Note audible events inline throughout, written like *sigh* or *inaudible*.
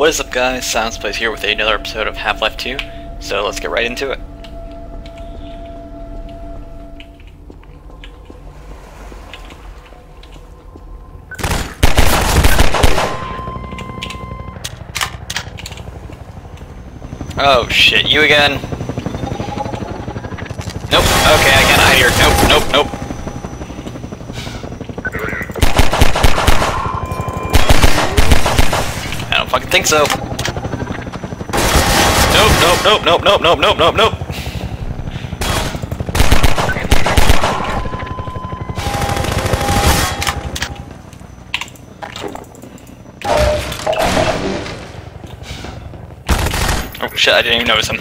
What is up guys, Silence Plays here with another episode of Half-Life 2, so let's get right into it. Oh shit, you again? Nope, okay, I can't hide here. Nope, nope, nope. Don't fucking think so. Nope, nope, nope, nope, nope, nope, nope, nope, nope. Oh shit, I didn't even notice him.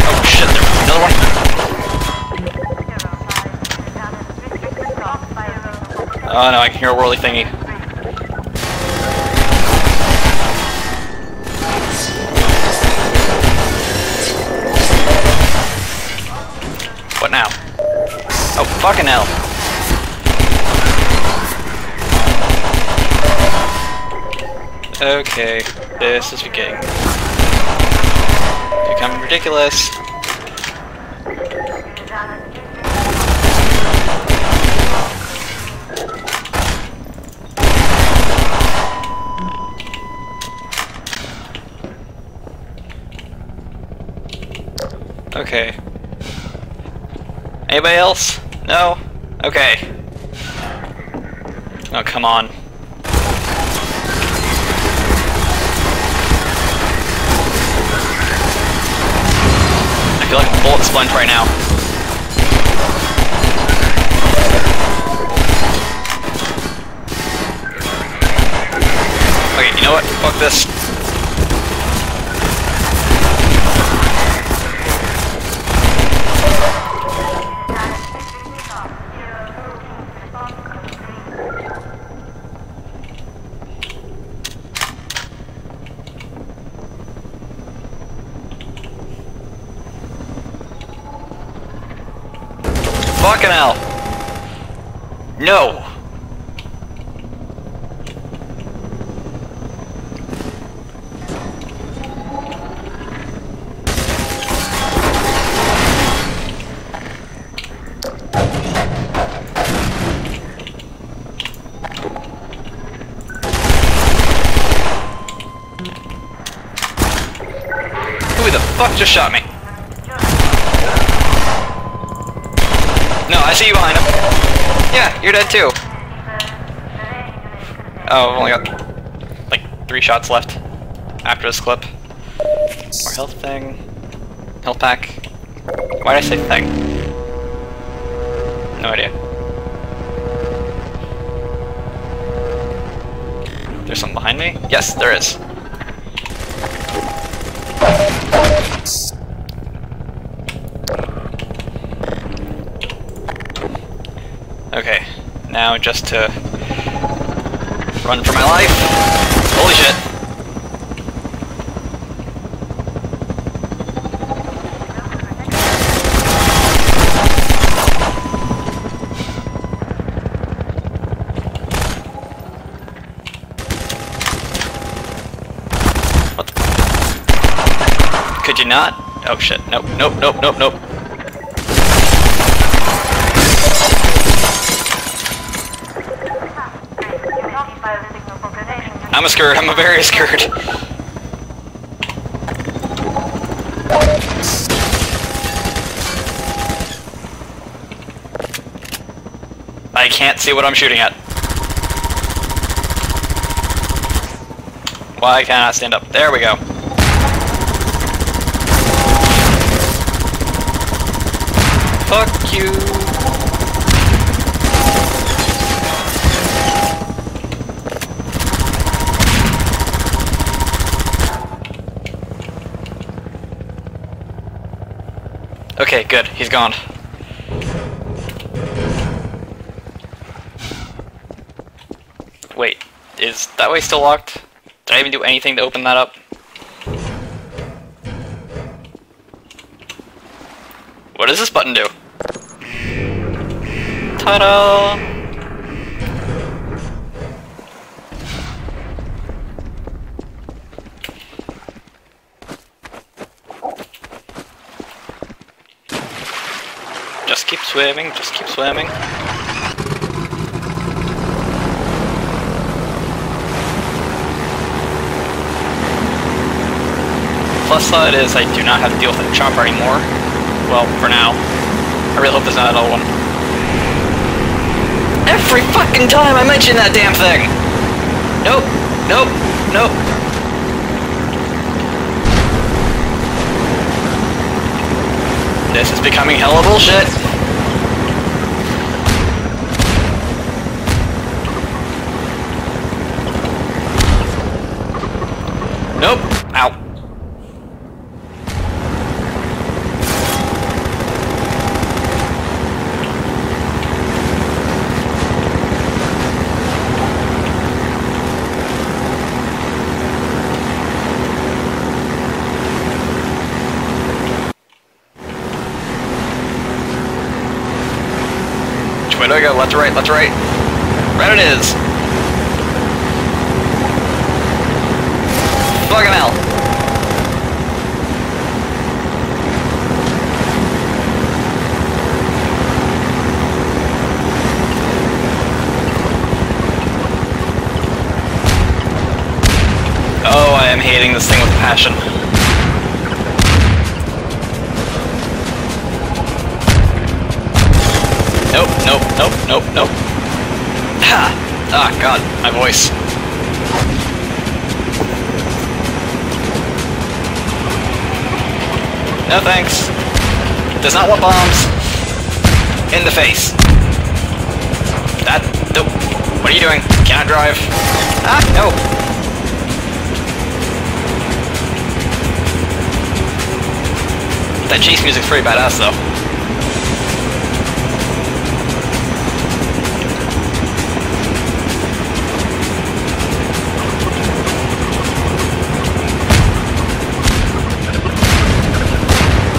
Oh shit, there's another one. Oh no, I can hear a whirly thingy. Fucking hell. Okay, this is getting becoming ridiculous. Okay. Anybody else? No? Okay. Oh, come on. I feel like a bullet sponge right now. Okay, you know what? Fuck this. Fucking hell. No. Who the fuck just shot me? Yeah, you're dead too. Oh, I've only got like three shots left after this clip. More health thing. Health pack. Why did I say thing? No idea. There's something behind me? Yes, there is. Okay, now just to run for my life. Holy shit. Could you not? Oh shit, nope, nope, nope, nope, nope. I'm a scared, I'm a very scared. I can't see what I'm shooting at. Why can't I stand up? There we go. Fuck you. Okay, good. He's gone. Wait, is that way still locked? Did I even do anything to open that up? What does this button do? Ta-da! keep swimming, just keep swimming. Plus side is I do not have to deal with the chopper anymore. Well, for now. I really hope there's not another one. Every fucking time I mention that damn thing! Nope, nope, nope. This is becoming hella bullshit. Nope. Ow. Which way do I go? Left to right, left to right. Right it is. Hell. Oh, I am hating this thing with passion. Nope, nope, nope, nope, nope. Ha! Ah, God, my voice. No thanks. Does not want bombs. In the face. That, nope. What are you doing? Cannot drive. Ah, no. That chase music's pretty badass, though.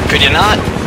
Could you not?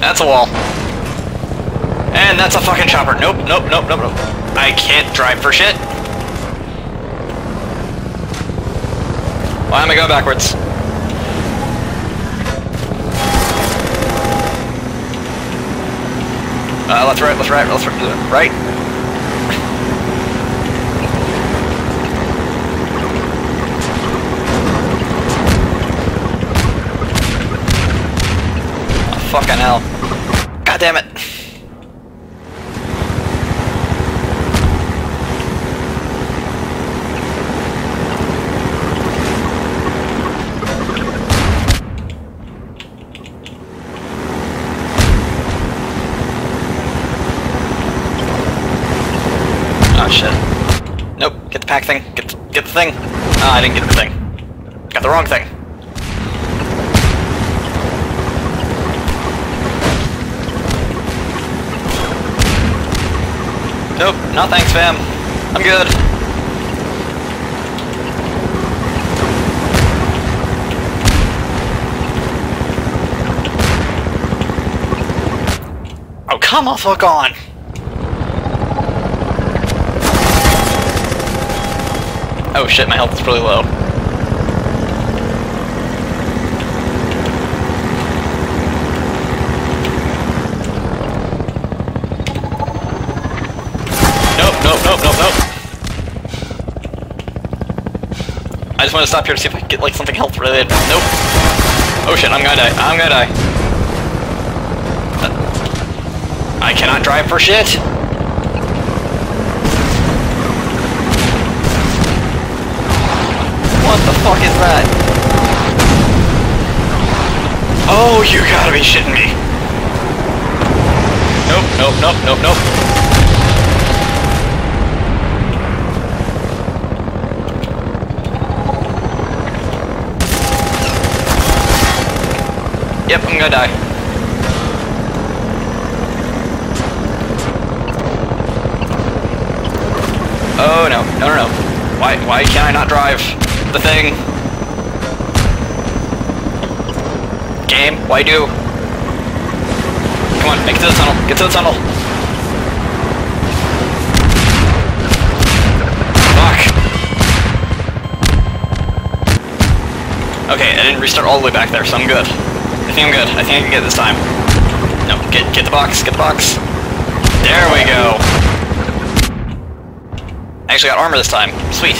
That's a wall. And that's a fucking chopper. Nope, nope, nope, nope, nope. I can't drive for shit. Why am I going backwards? Uh, left, right, left, right, right, right. Fucking hell. God damn it. Oh shit. Nope, get the pack thing. Get the, get the thing. Ah, I didn't get the thing. Got the wrong thing. No thanks, fam. I'm good. Oh, come on, fuck on. Oh shit, my health is really low. Nope, nope, nope, nope, nope. I just want to stop here to see if I can get like something health related. Nope. Oh shit, I'm gonna die. I'm gonna die. Uh, I cannot drive for shit. What the fuck is that? Oh, you gotta be shitting me. Nope, nope, nope, nope, nope. Yep, I'm gonna die. Oh no, no, no, no. Why, why can't I not drive the thing? Game, why do? Come on, make it to the tunnel, get to the tunnel. Fuck. Okay, I didn't restart all the way back there, so I'm good. I think I'm good. I think I can get this time. No, get get the box, get the box. There we go. I actually got armor this time. Sweet.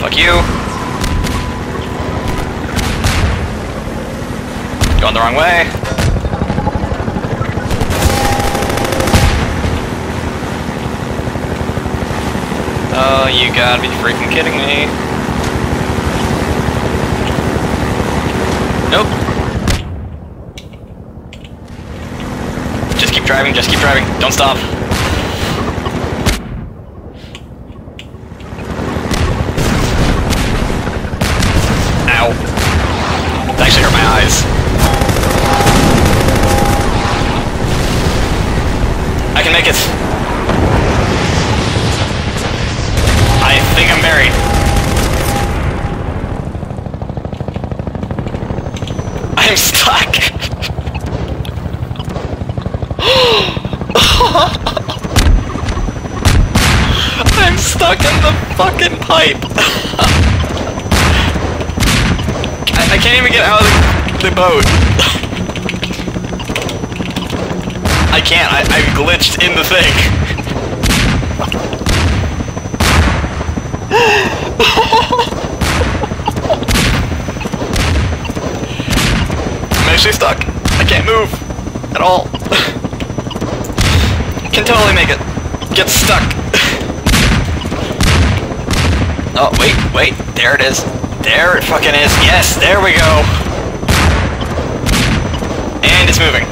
Fuck you. Going the wrong way. Oh, you gotta be freaking kidding me. Nope. Just keep driving, just keep driving. Don't stop. Ow. That actually hurt my eyes. I can make it. In the fucking pipe. *laughs* I, I can't even get out of the, the boat. I can't. I, I glitched in the thing. *laughs* I'm actually stuck. I can't move at all. *laughs* Can totally make it. Get stuck. Oh, wait, wait. There it is. There it fucking is. Yes, there we go. And it's moving.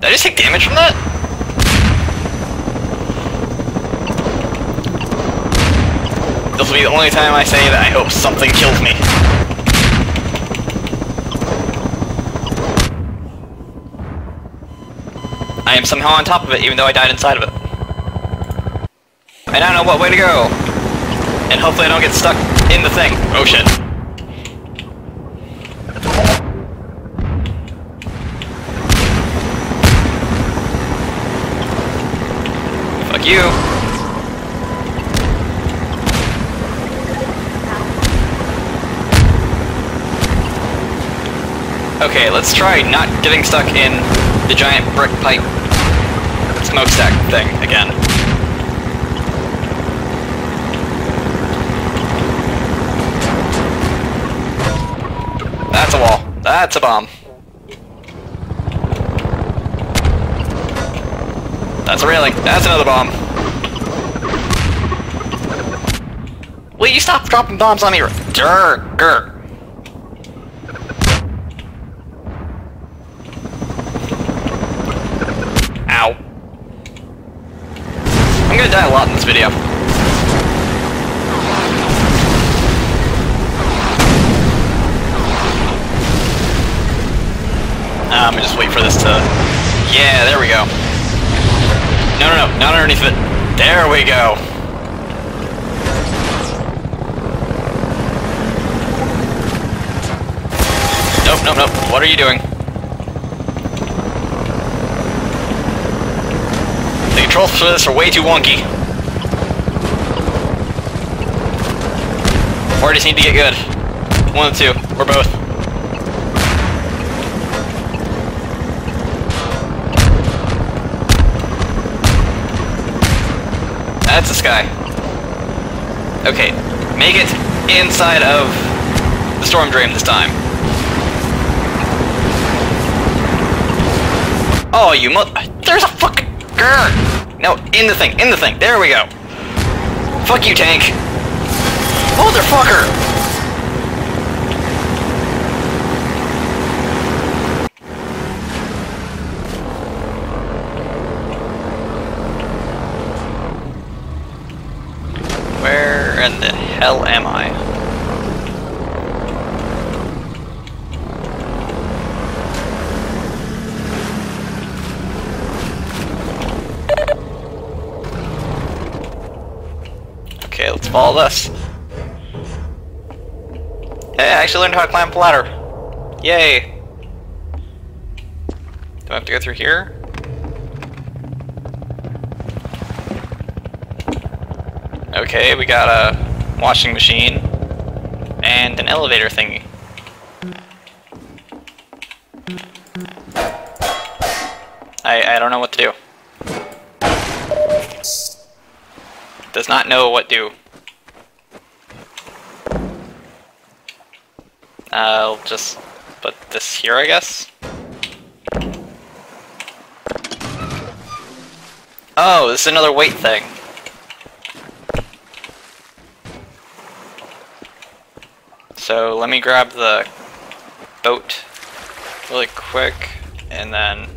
Did I just take damage from that? This will be the only time I say that I hope something kills me. I am somehow on top of it, even though I died inside of it. I don't know what way to go. And hopefully I don't get stuck in the thing. Oh shit. Fuck you. Okay, let's try not getting stuck in the giant brick pipe smokestack thing again. That's a wall. That's a bomb. That's a railing. That's another bomb. Will you stop dropping bombs on me? Durr, grr. Ow. I'm gonna die a lot in this video. I'm gonna just wait for this to... Yeah, there we go. No, no, no, not underneath it. There we go. Nope, nope, nope. What are you doing? The controls for this are way too wonky. Just need to get good. One of two, or both. That's the sky. Okay, make it inside of the storm drain this time. Oh, you mo- There's a fucking- Grr! No, in the thing, in the thing. There we go. Fuck you, tank. Motherfucker! Where Just follow this. Hey, I actually learned how to climb a ladder. Yay! Do I have to go through here? Okay, we got a washing machine and an elevator thingy. I, I don't know what to do. Does not know what to do. I'll just put this here, I guess. Oh, this is another weight thing. So let me grab the boat really quick and then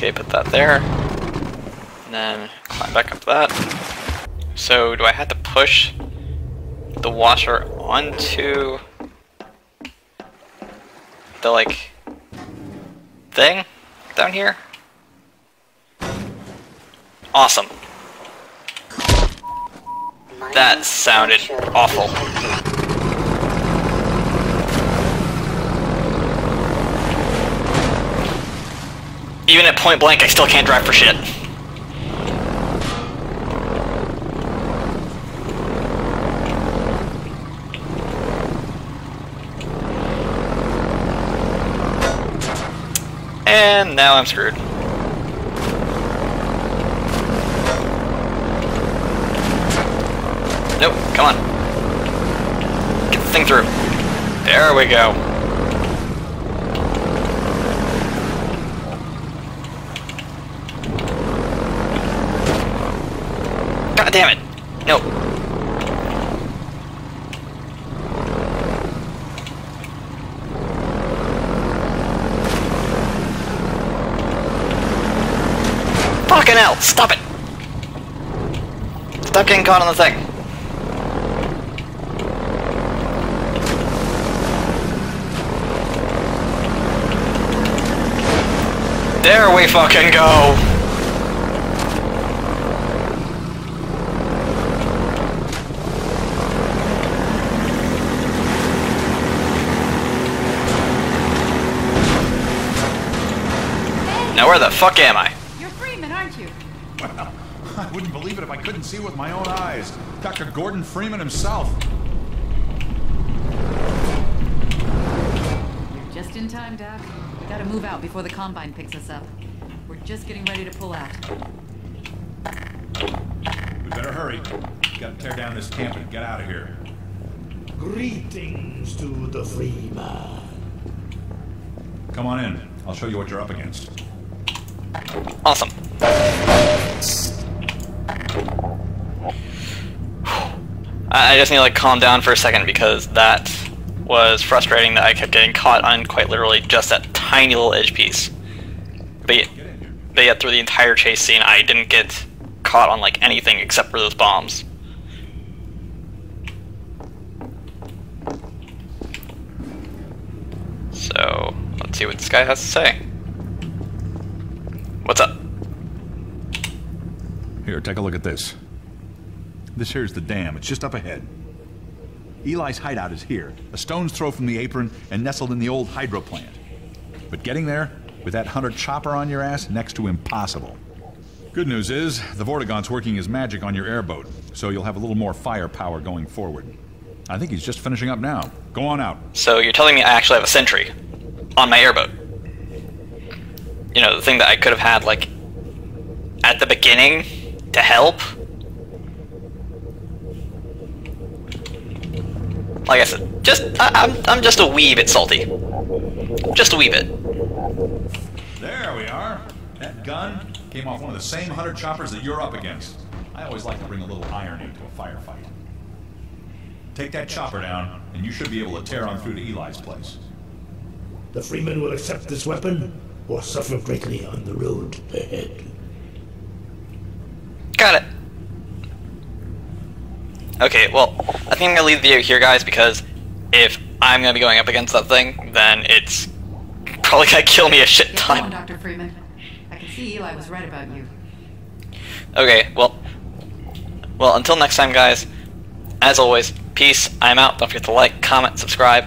Okay, put that there. And then climb back up that. So do I have to push the washer onto the like thing down here? Awesome. That sounded awful. Even at point blank, I still can't drive for shit. And now I'm screwed. Nope, come on. Get the thing through. There we go. God damn it! No. Fucking hell! Stop it! Stop getting caught on the thing. There we fucking go! Now where the fuck am I? You're Freeman, aren't you? Well, *laughs* I wouldn't believe it if I couldn't see with my own eyes. Dr. Gordon Freeman himself. You're just in time, Doc. We gotta move out before the Combine picks us up. We're just getting ready to pull out. We better hurry. Gotta tear down this camp and get out of here. Greetings to the Freeman. Come on in. I'll show you what you're up against. Awesome. I just need to like calm down for a second because that was frustrating that I kept getting caught on quite literally just that tiny little edge piece. But yet, but yet through the entire chase scene I didn't get caught on like anything except for those bombs. So, let's see what this guy has to say. What's up? Here, take a look at this. This here's the dam. It's just up ahead. Eli's hideout is here, a stone's throw from the apron and nestled in the old hydro plant. But getting there, with that hunter chopper on your ass, next to impossible. Good news is, the Vortigaunt's working his magic on your airboat, so you'll have a little more firepower going forward. I think he's just finishing up now. Go on out. So you're telling me I actually have a sentry on my airboat? You know, the thing that I could have had, like, at the beginning to help? Like I said, just, I, I'm, I'm just a wee bit salty. Just a wee bit. There we are. That gun came off one of the same hunter choppers that you're up against. I always like to bring a little irony to a firefight. Take that chopper down, and you should be able to tear on through to Eli's place. The freeman will accept this weapon, or suffer greatly on the road ahead. Got it. Okay, well, I think I'm gonna leave the video here, guys, because if I'm gonna be going up against that thing, then it's probably gonna kill me a shit Get going, ton. Dr. Freeman. I can see Eli was right about you. Okay, well, well, until next time, guys. As always, peace. I'm out. Don't forget to like, comment, subscribe,